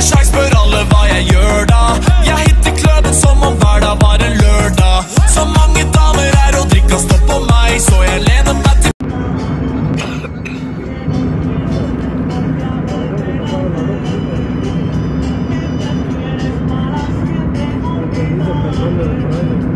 Flashback spør alle hva jeg gjør da. Jeg hitter kløden som om hverdag var en lørdag. Så mange damer er og drikka står på meg, så jeg lener meg til Thank